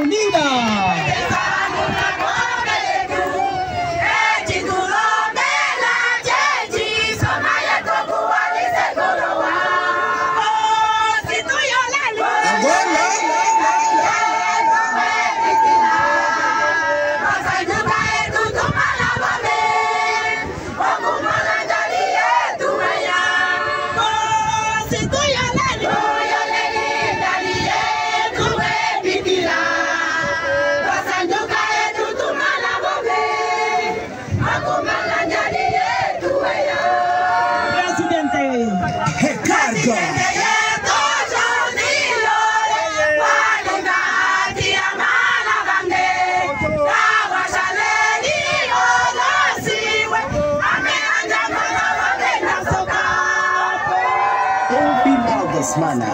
Unida. Mana.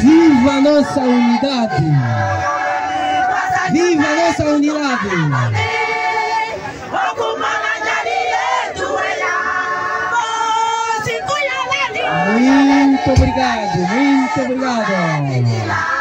Viva nossa unidade! Viva nossa unidade! Muito obrigado, muito obrigado.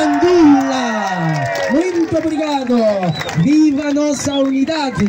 Guapandula! Muito obrigado! Viva nossa unidade!